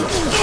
Ah!